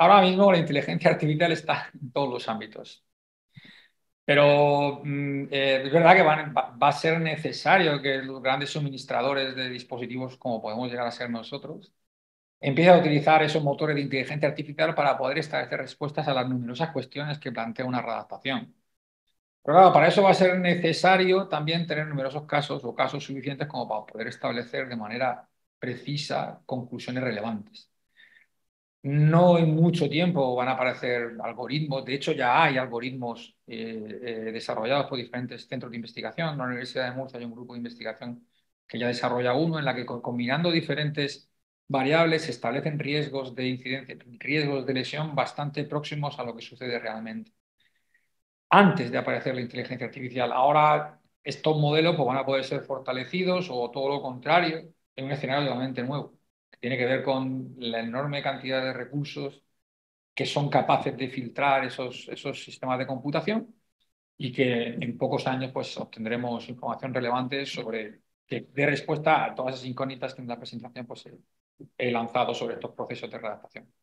ahora mismo la inteligencia artificial está en todos los ámbitos. Pero mm, eh, es verdad que va, a ser necesario que los grandes suministradores de dispositivos, como podemos llegar a ser nosotros, empiecen a utilizar esos motores de inteligencia artificial para poder establecer respuestas a las numerosas cuestiones que plantea una redactación. Pero claro, para eso va a ser necesario también tener numerosos casos o casos suficientes como para poder establecer de manera precisa conclusiones relevantes. No en mucho tiempo van a aparecer algoritmos, de hecho ya hay algoritmos eh, eh, desarrollados por diferentes centros de investigación. La Universidad de Murcia hay un grupo de investigación que ya desarrolla uno en la que combinando diferentes variables se establecen riesgos de incidencia, riesgos de lesión bastante próximos a lo que sucede realmente. Antes de aparecer la inteligencia artificial, ahora estos modelos pues, van a poder ser fortalecidos o todo lo contrario en un escenario totalmente nuevo tiene que ver con la enorme cantidad de recursos que son capaces de filtrar esos, esos sistemas de computación y que en pocos años pues, obtendremos información relevante sobre que dé respuesta a todas esas incógnitas que en la presentación pues, he lanzado sobre estos procesos de redactación.